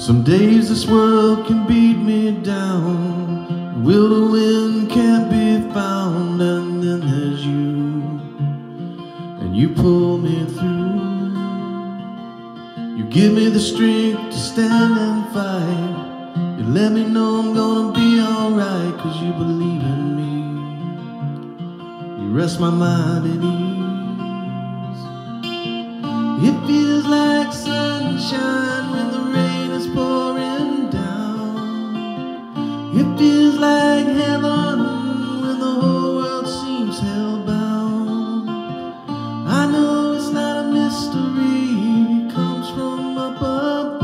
Some days this world can beat me down. Will the wind can't be found, and then there's you, and you pull me through. You give me the strength to stand and fight. You let me know I'm gonna be alright, cause you believe in me. You rest my mind at ease. It feels like sunshine when the rain is pouring down. It feels like heaven when the whole world seems hellbound. I know it's not a mystery, it comes from up above.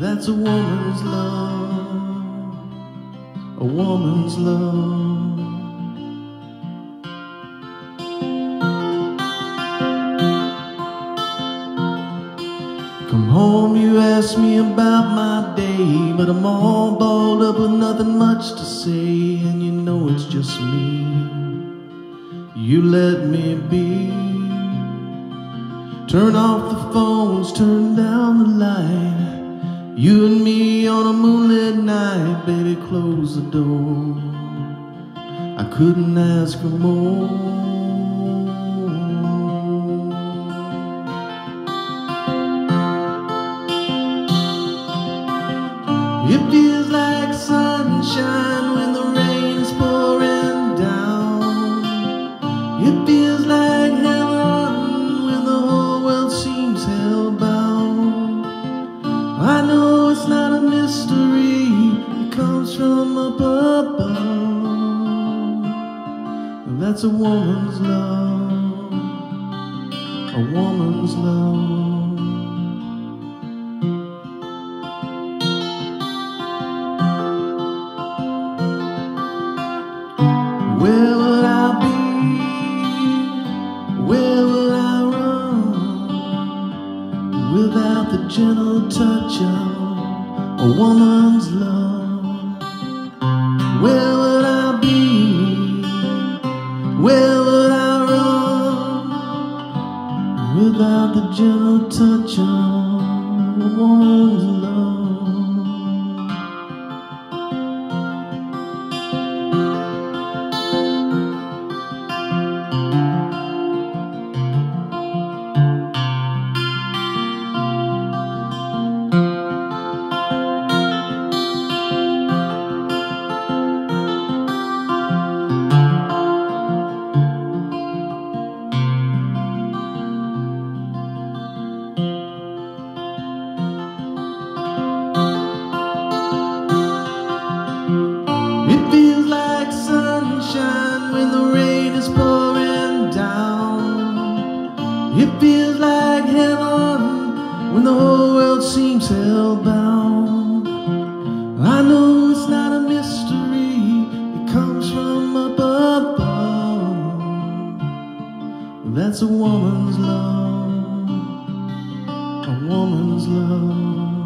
That's a woman's love, a woman's love. Home, you ask me about my day, but I'm all balled up with nothing much to say, and you know it's just me. You let me be. Turn off the phones, turn down the light. You and me on a moonlit night, baby, close the door. I couldn't ask for more. It feels like sunshine when the rain is pouring down. It feels like heaven when the whole world seems hellbound. I know it's not a mystery, it comes from up above. And that's a woman's love, a woman's love. Touch of a woman's love? Where would I be? Where would I run without the gentle touch of a woman's when the whole world seems hellbound. I know it's not a mystery, it comes from up above. That's a woman's love, a woman's love.